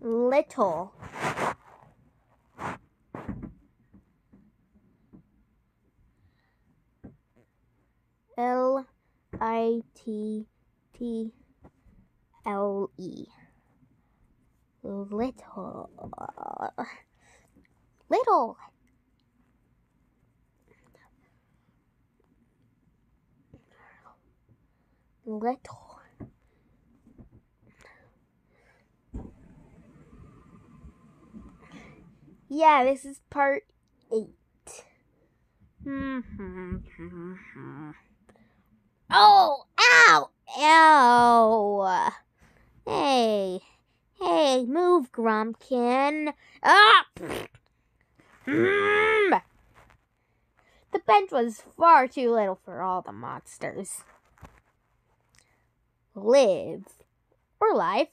Little. L I T T L E. Little. Little. Little. Yeah, this is part eight. oh, ow, ow. Hey, hey, move, Grumpkin. Ah! The bench was far too little for all the monsters. Live or life,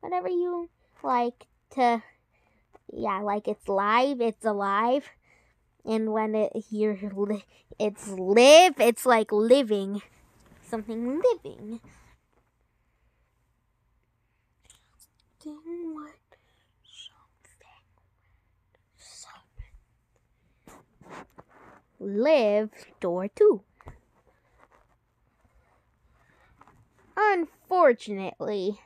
whatever you like to. Yeah, like it's live, it's alive, and when it li- it's live, it's like living, something living. Something what? live door two. Unfortunately,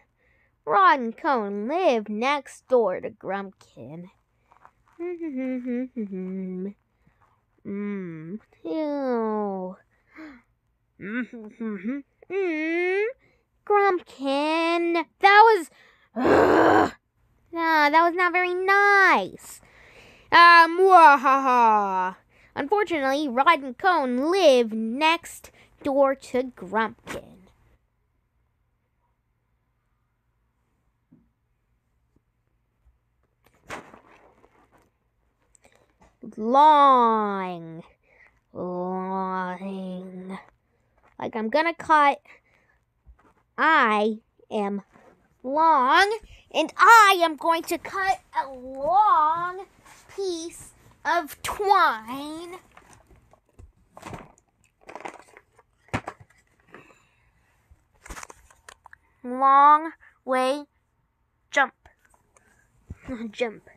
Rod and Cone live next door to Grumpkin. Grumpkin. That was. Ugh. Ah, that was not very nice. Um, wahaha. Unfortunately, Rod and Cone live next door to Grumpkin. Long, long. Like I'm gonna cut. I am long, and I am going to cut a long piece of twine. Long way jump. jump.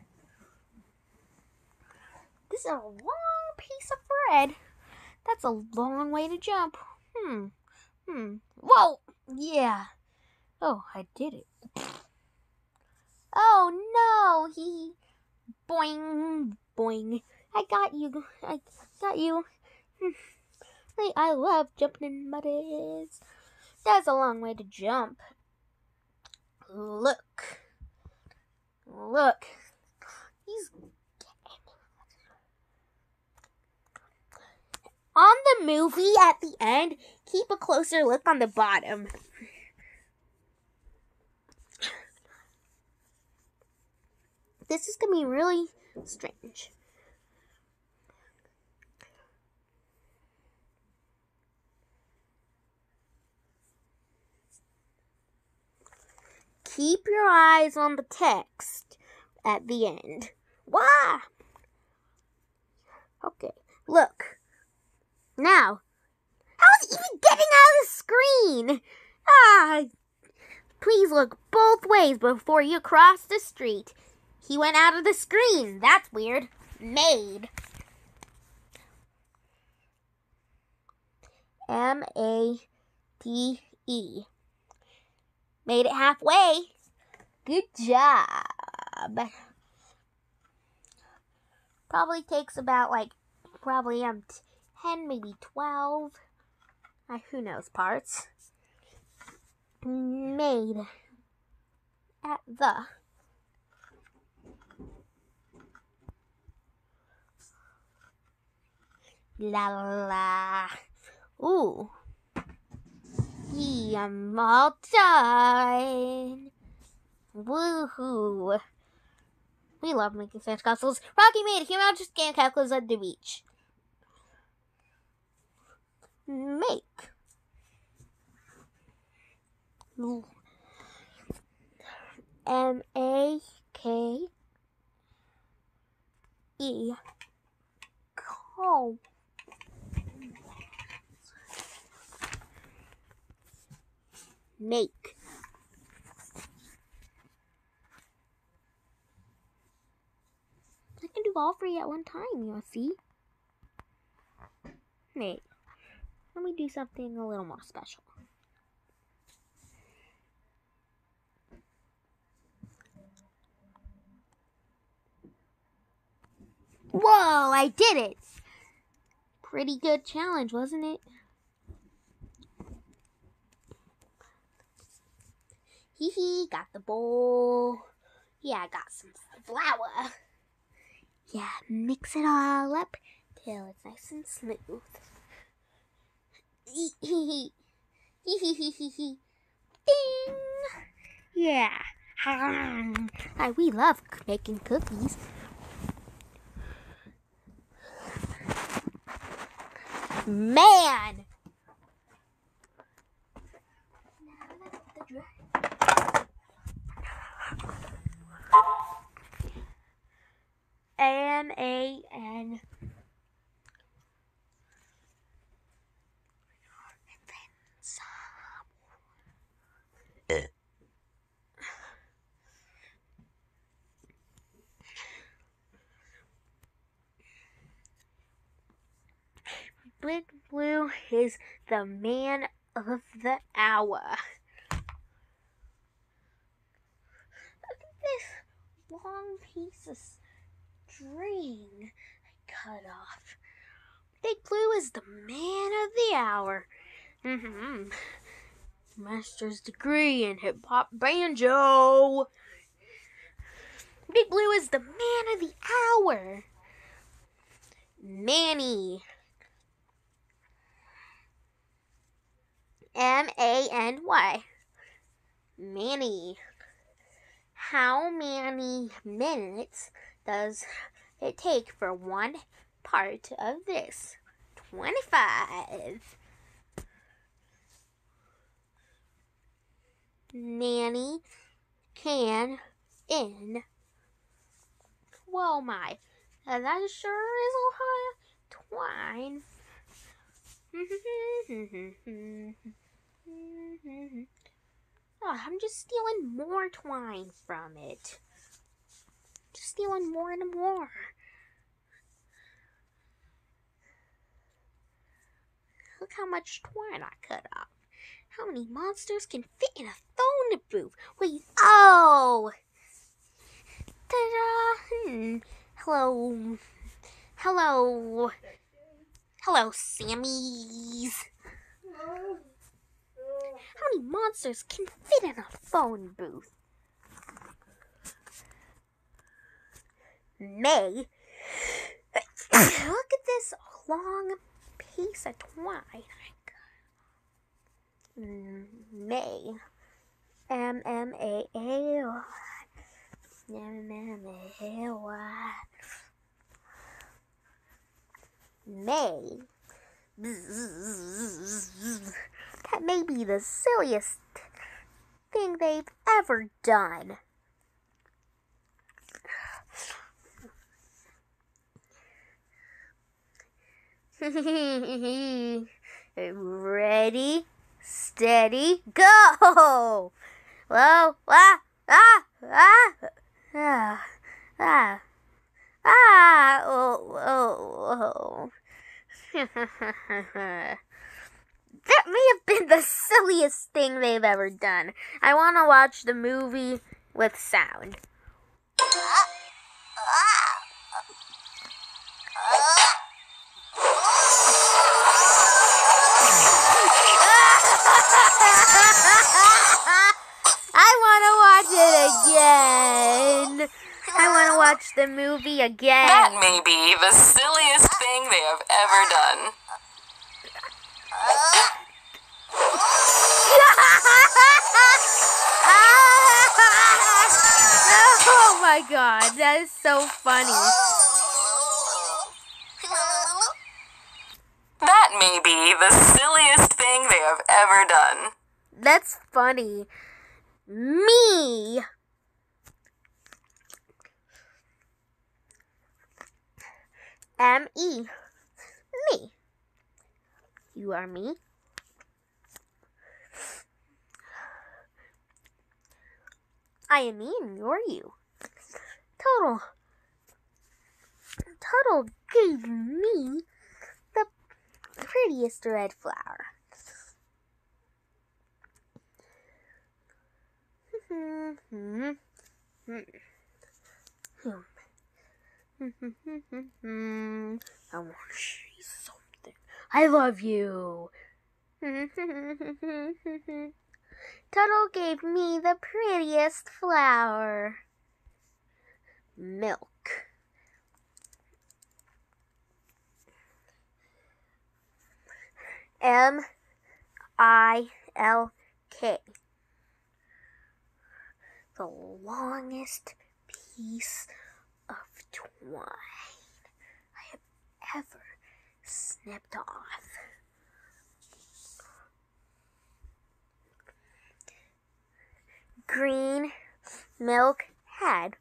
This is a long piece of thread. That's a long way to jump. Hmm. Hmm. Whoa! Yeah. Oh, I did it. Oh no! He boing boing. I got you. I got you. Hey, I love jumping in muddies. That's a long way to jump. Look. Look. He's on the movie at the end, keep a closer look on the bottom. This is going to be really strange. Keep your eyes on the text at the end. Why? Okay, look. Now, how is it even getting out of the screen? Ah, please look both ways before you cross the street. He went out of the screen. That's weird. Made. M A T E. Made it halfway. Good job. Probably takes about like probably um 10 maybe 12 who knows parts made at the La la. Ooh. Yeah, I'm all done. Woohoo. We love making sand castles. Rocky made a huge just sand castles at the beach. Make. M A K E. Oh. make. I can do all three at one time, you'll see. Wait, let me do something a little more special. Whoa, I did it! Pretty good challenge, wasn't it? Hee hee, got the bowl. Yeah, I got some flour. Yeah, mix it all up till it's nice and smooth. Hee hee hee hee hee hee Ding! Yeah. I, we love making cookies. Man! M A N. Big Is the man of the hour. Look at this long piece of string I cut off. Big Blue is the man of the hour. Mm-hmm. Master's degree in hip hop banjo. Big Blue is the man of the hour. Manny. M A N Y. Manny. How many minutes does it take for one part of this? 25. Nanny can in. Whoa, my. That sure is a twine. oh, I'm just stealing more twine from it. Just stealing more and more. Look how much twine I cut off. How many monsters can fit in a phone booth? Wait, oh! Ta-da! Hmm. Hello. Hello. Hello, Sammys. How many monsters can fit in a phone booth? May. Look at this long piece of twine. May. M M A A Y. M M A A Y. May. That may be the silliest thing they've ever done. Ready, steady, go! Whoa, ah, ah, ah, ah, ah, ah, oh, oh, oh. that may have been the silliest thing they've ever done. I want to watch the movie with sound. I want to watch it again. I want to watch the movie again. That may be the silliest thing they have ever done. oh my god, that is so funny. That may be the silliest thing they have ever done. That's funny. Me. M E. Me. You are me. I am me and you're you. Total. Total gave me the prettiest red flower. Oh, Something. I love you. Tuttle gave me the prettiest flower. Milk. M I L K. The longest piece of twine I have ever snipped off. Green milk had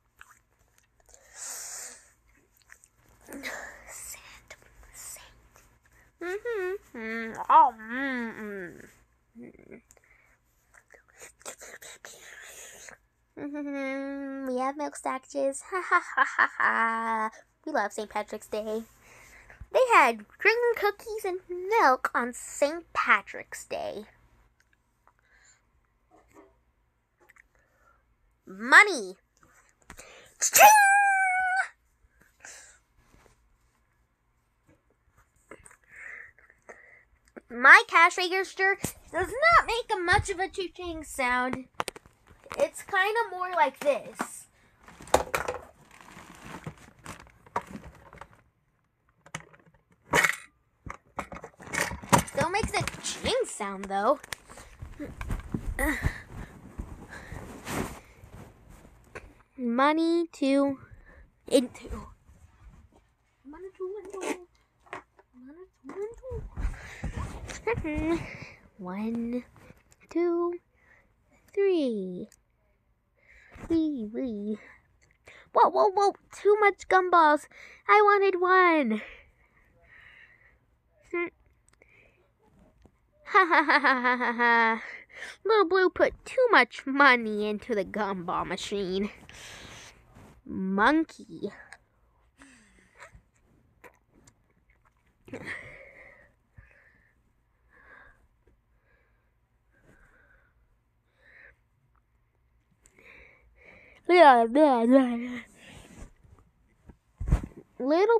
sand, sand. Mm-hmm. Oh, mm-mm. Mm-hmm. We have milk sandwiches. Ha ha ha ha ha. We love St. Patrick's Day. They had drinking cookies and milk on St. Patrick's Day. Money. Ching! My cash register does not make a much of a ching sound. It's kind of more like this. Still makes a ching sound though. Money to into. Money to. Money to. One, two, three. Wee wee. Whoa, whoa, whoa! Too much gumballs. I wanted one. Ha ha ha ha ha ha. Little Blue put too much money into the gumball machine. Monkey. Little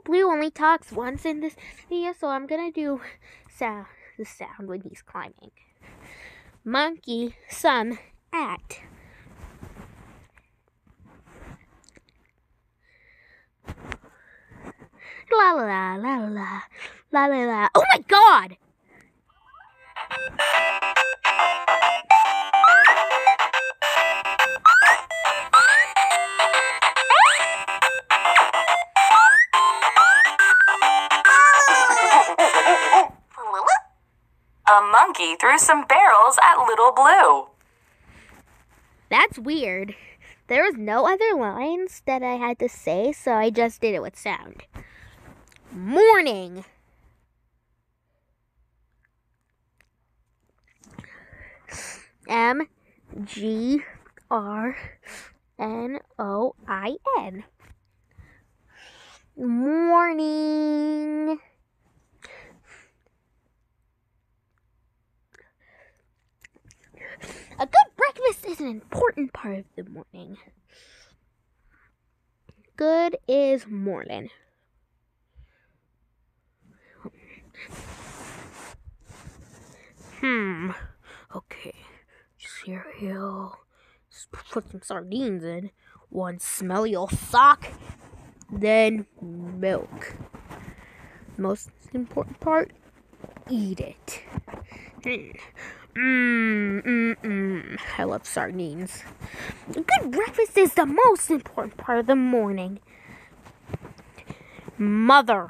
Blue only talks once in this video, so I'm gonna do sound the sound when he's climbing. Monkey, sun, at. La la la la la la la la. Oh my god! Monkey threw some barrels at Little Blue. That's weird. There was no other lines that I had to say, so I just did it with sound. Morning. M G R N O I N. Morning. A good breakfast is an important part of the morning. Good is morning. Hmm. Okay. Cereal. Just put some sardines in. One smelly old sock. Then milk. Most important part, eat it. Mmm, mmm, mmm. I love sardines. Good breakfast is the most important part of the morning. Mother.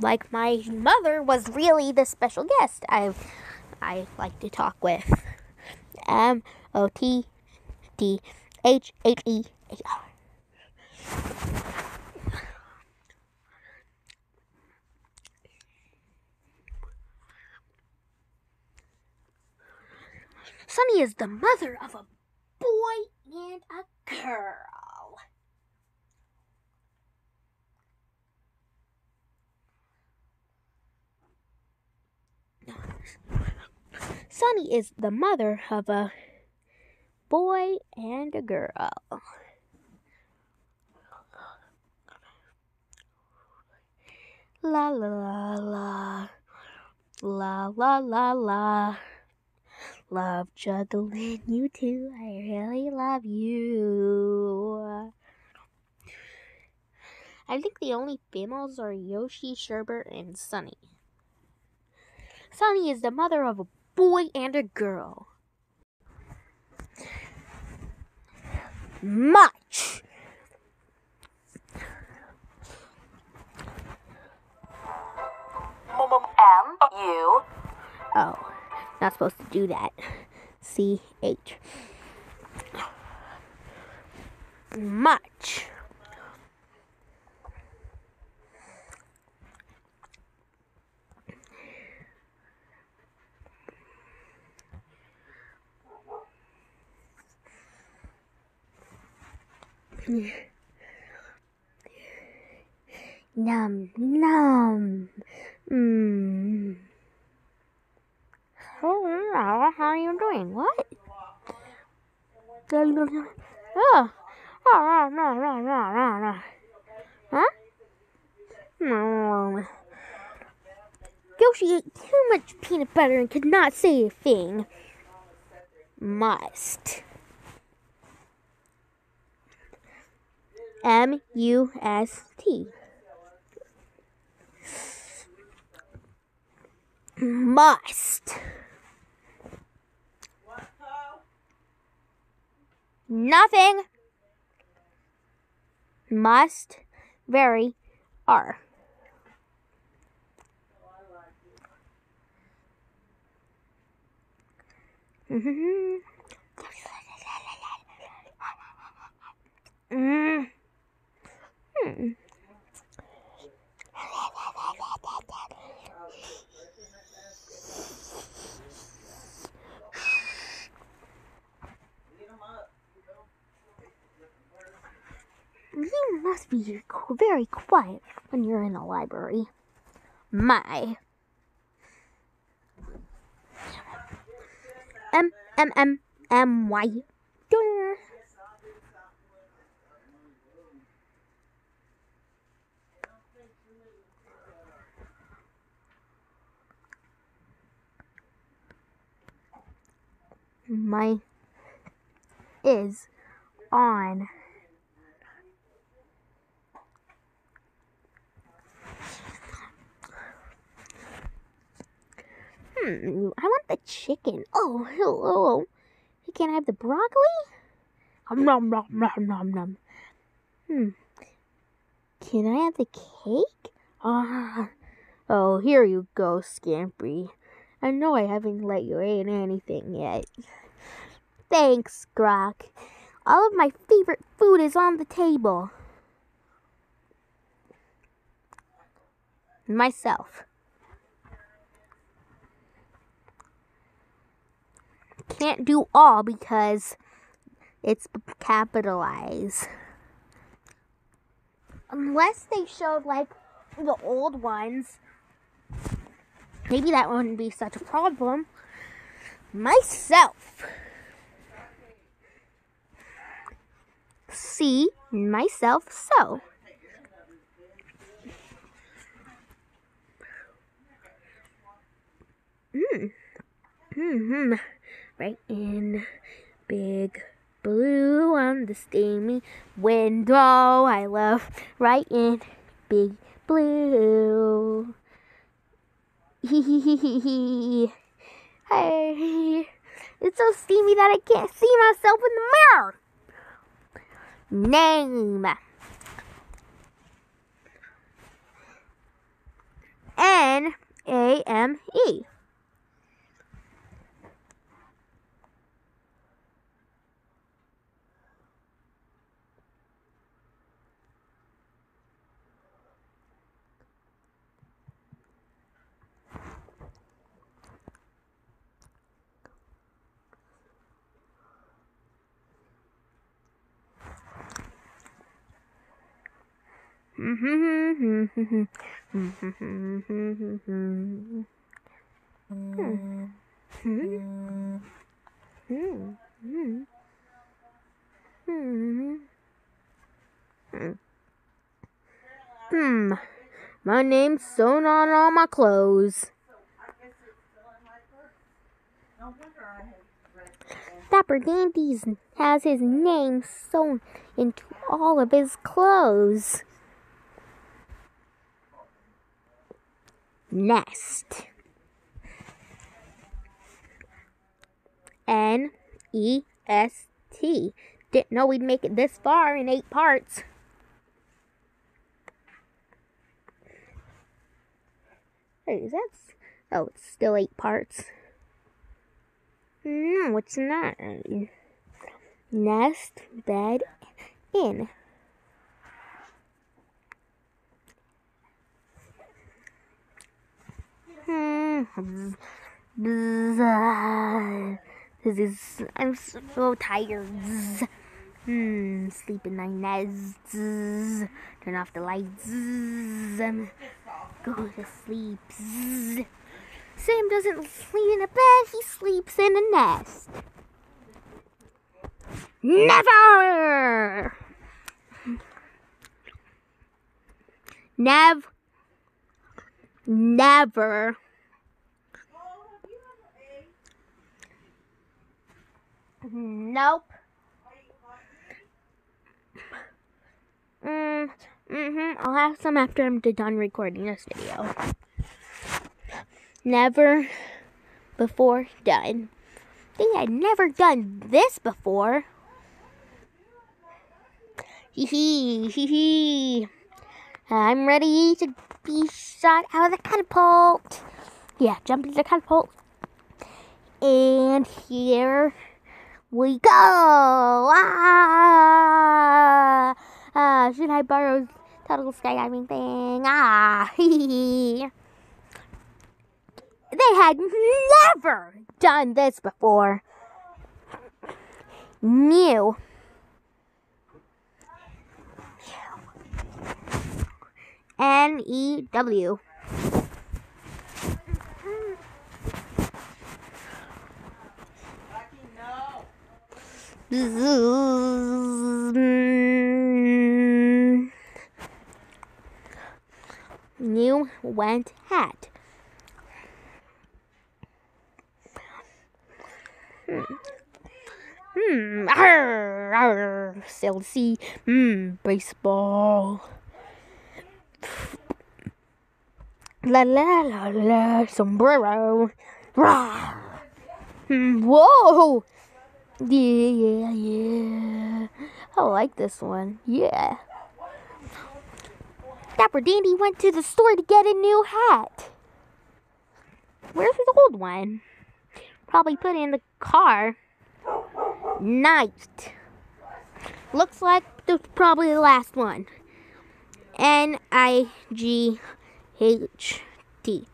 Like my mother was really the special guest I I like to talk with. M O T T H H E H R. Sunny is the mother of a boy and a girl. Sunny is the mother of a boy and a girl. La la la la. La la la la. Love juggling you too. I really love you. I think the only females are Yoshi, Sherbert, and Sunny. Sunny is the mother of a boy and a girl. Much. M U Oh, not supposed to do that. C H. Much. Num num. Mmm. How are you doing? What? Oh. Oh, no, no, no, no, no. Huh? No. Yoshi ate too much peanut butter and could not say a thing. Must. M U S T. Must. Nothing. Must. Very. Are. Mm-hmm. Mm. Hmm. You must be very quiet when you're in the library. My. M M M M Y. My is on. Hmm, I want the chicken. Oh, hello. Can I have the broccoli? Um, nom, nom, nom, nom, nom. Hmm. Can I have the cake? Ah. Oh, here you go, Scampy. I know I haven't let you eat anything yet. Thanks, Grok. All of my favorite food is on the table. Myself. Can't do all because it's capitalized. Unless they showed like the old ones. Maybe that wouldn't be such a problem. Myself. See myself so. Mm. Hmm Right in big blue on the steamy window. I love right in big blue. Hey, it's so steamy that I can't see myself in the mirror. Name. N A M E. Hmm. My name's sewn on all my clothes. Dapper Dandy's has his name sewn into all of his clothes. Nest. N E S T. Didn't know we'd make it this far in eight parts. Hey, is that? Oh, it's still eight parts. No, it's not. Nest, bed, in. This is. I'm so tired. Hmm. Sleeping night. Nest. Turn off the lights. Go to sleep. Sam doesn't sleep in a bed, he sleeps in a nest. Never! Nev. Never. Nope. Mm, mm-hmm. I'll have some after I'm done recording this video. Never before done. They had never done this before. Hee hee hee hee. I'm ready to be shot out of the catapult. Yeah, jump into the catapult. And here we go. Ah! Ah, should I borrow total skydiving thing? Ah, They had never done this before. New. N E W. New went hat. Hmm. Hmm. Arr, arr, Celsi. Hmm. Baseball. La la la la. Sombrero. Hmm. Whoa. Yeah, yeah, yeah. I like this one. Yeah. Dapper Dandy went to the store to get a new hat. Where's his old one? Probably put it in the car. Night. Looks like this is probably the last one. N I G H T.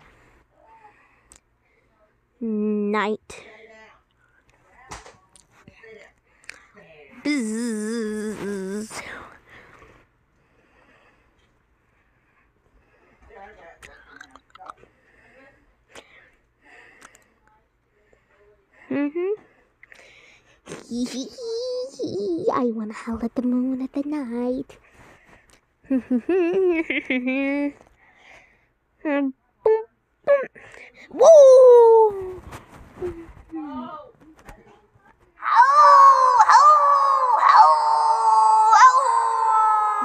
Night. Bzzz. Mm-hmm. I want to howl at the moon at the night. Woo! Yeah,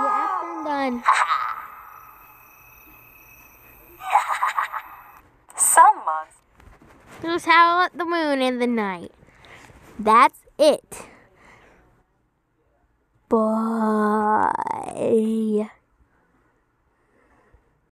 after I'm done. Some months. Just howl at the moon in the night. That's it. Bye.